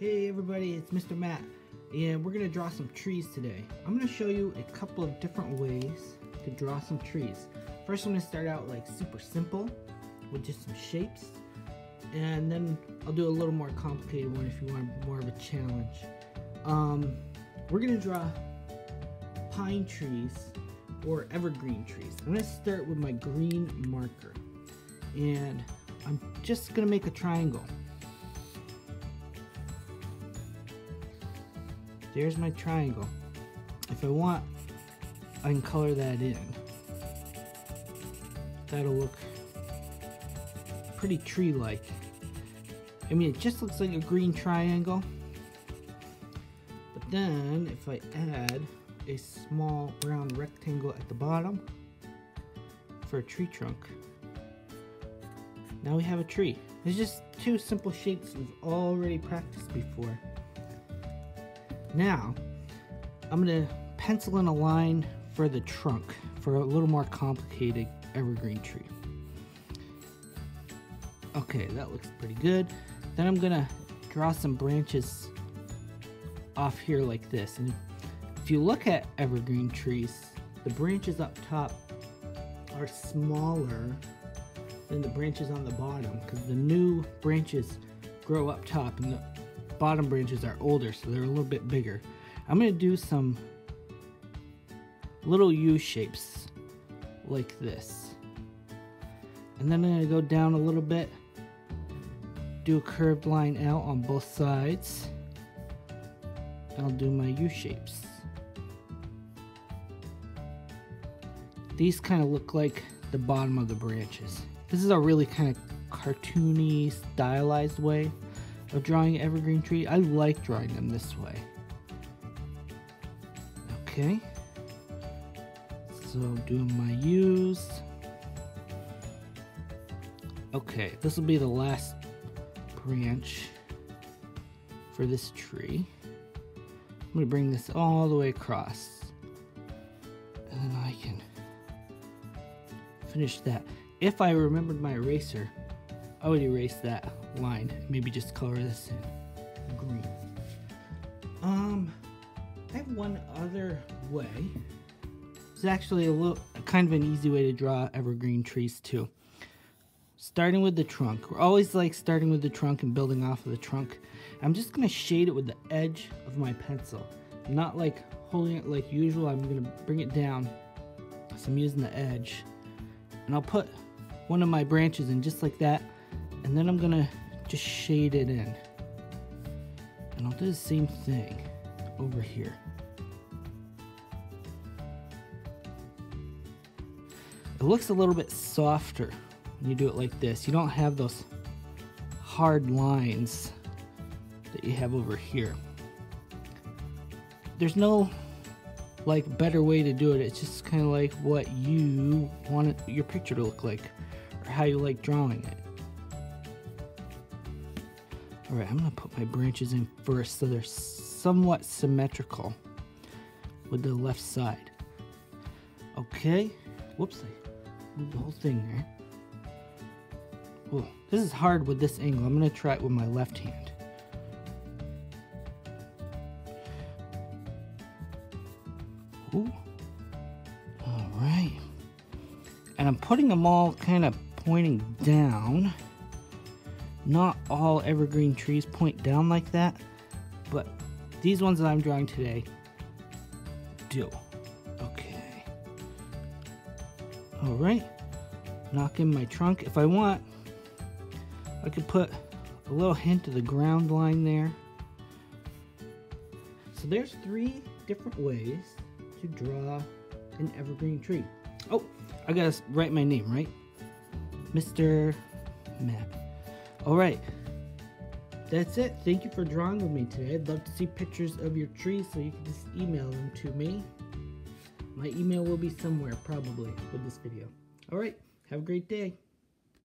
Hey everybody, it's Mr. Matt, and we're gonna draw some trees today. I'm gonna show you a couple of different ways to draw some trees. First, I'm gonna start out like super simple with just some shapes, and then I'll do a little more complicated one if you want more of a challenge. Um, we're gonna draw pine trees or evergreen trees. I'm gonna start with my green marker, and I'm just gonna make a triangle. There's my triangle. If I want, I can color that in. That'll look pretty tree-like. I mean, it just looks like a green triangle. But then, if I add a small round rectangle at the bottom for a tree trunk, now we have a tree. It's just two simple shapes we've already practiced before. Now, I'm gonna pencil in a line for the trunk for a little more complicated evergreen tree. Okay, that looks pretty good. Then I'm gonna draw some branches off here like this. And if you look at evergreen trees, the branches up top are smaller than the branches on the bottom because the new branches grow up top and the bottom branches are older, so they're a little bit bigger. I'm going to do some little U shapes like this. And then I'm going to go down a little bit, do a curved line out on both sides. I'll do my U shapes. These kind of look like the bottom of the branches. This is a really kind of cartoony, stylized way of drawing evergreen tree. I like drawing them this way. Okay. So doing my U's. Okay, this will be the last branch for this tree. I'm to bring this all the way across. And then I can finish that. If I remembered my eraser, I would erase that line. Maybe just color this in green. Um, I have one other way. It's actually a little, kind of an easy way to draw evergreen trees too. Starting with the trunk. We're always like starting with the trunk and building off of the trunk. I'm just gonna shade it with the edge of my pencil. not like holding it like usual. I'm gonna bring it down. So I'm using the edge. And I'll put one of my branches in just like that. And then I'm gonna just shade it in. And I'll do the same thing over here. It looks a little bit softer when you do it like this. You don't have those hard lines that you have over here. There's no like better way to do it. It's just kind of like what you want your picture to look like or how you like drawing it. Alright, I'm going to put my branches in first so they're somewhat symmetrical with the left side. Okay. Whoops, I moved the whole thing there. Oh, this is hard with this angle. I'm to try it with my left hand. Ooh. Alright. And I'm putting them all kind of pointing down. Not all evergreen trees point down like that, but these ones that I'm drawing today do. Okay. Alright. Knock in my trunk. If I want, I could put a little hint of the ground line there. So there's three different ways to draw an evergreen tree. Oh, I gotta write my name, right? Mr. Matt. All right. That's it. Thank you for drawing with me today. I'd love to see pictures of your trees so you can just email them to me. My email will be somewhere probably with this video. All right. Have a great day.